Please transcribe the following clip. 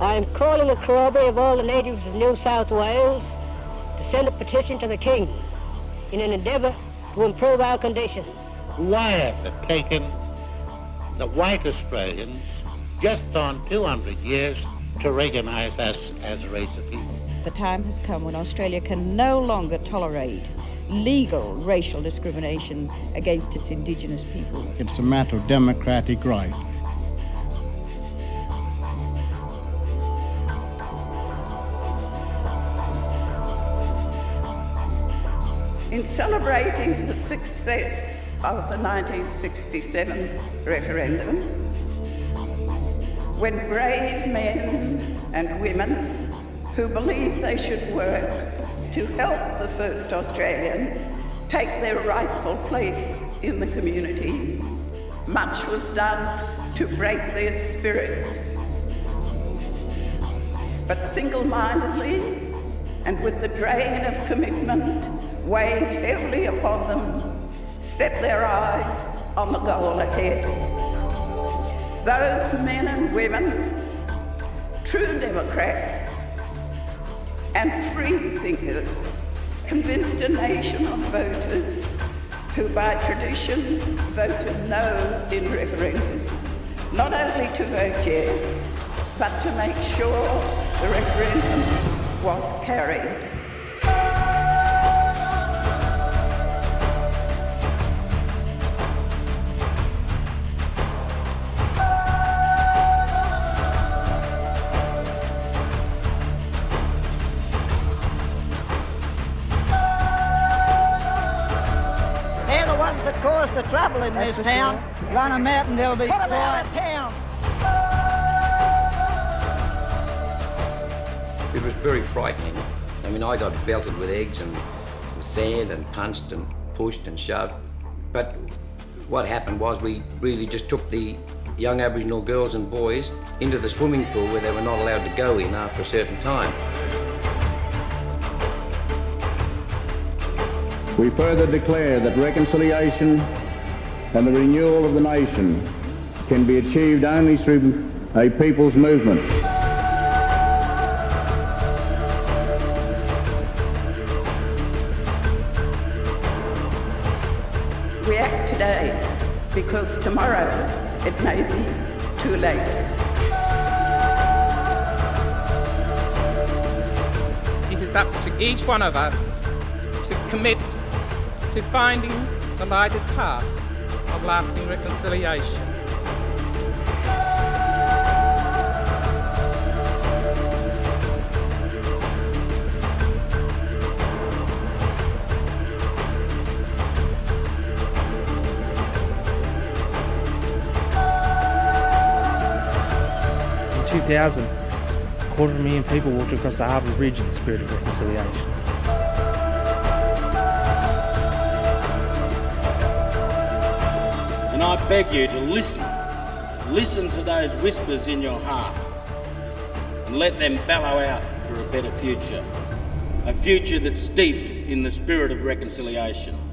I am calling a corroboree of all the natives of New South Wales to send a petition to the King in an endeavour to improve our condition. Why have it taken the white Australians just on 200 years to recognise us as a race of people? The time has come when Australia can no longer tolerate legal racial discrimination against its indigenous people. It's a matter of democratic right. In celebrating the success of the 1967 referendum, when brave men and women who believed they should work to help the first Australians take their rightful place in the community, much was done to break their spirits. But single mindedly and with the drain of commitment weighing heavily upon them, set their eyes on the goal ahead. Those men and women, true Democrats and free thinkers, convinced a nation of voters who by tradition voted no in referendums, not only to vote yes, but to make sure the referendum was carried. They're the ones that caused the trouble in this town. Run them out and they'll be Put them out of town. It was very frightening. I mean, I got belted with eggs and sand and punched and pushed and shoved. But what happened was we really just took the young Aboriginal girls and boys into the swimming pool where they were not allowed to go in after a certain time. We further declare that reconciliation and the renewal of the nation can be achieved only through a people's movement. We act today because tomorrow it may be too late. It is up to each one of us to commit to finding the lighted path of lasting reconciliation. 2000, a quarter of a million people walked across the Harbour Bridge in the spirit of reconciliation. And I beg you to listen. Listen to those whispers in your heart and let them bellow out for a better future. A future that's steeped in the spirit of reconciliation.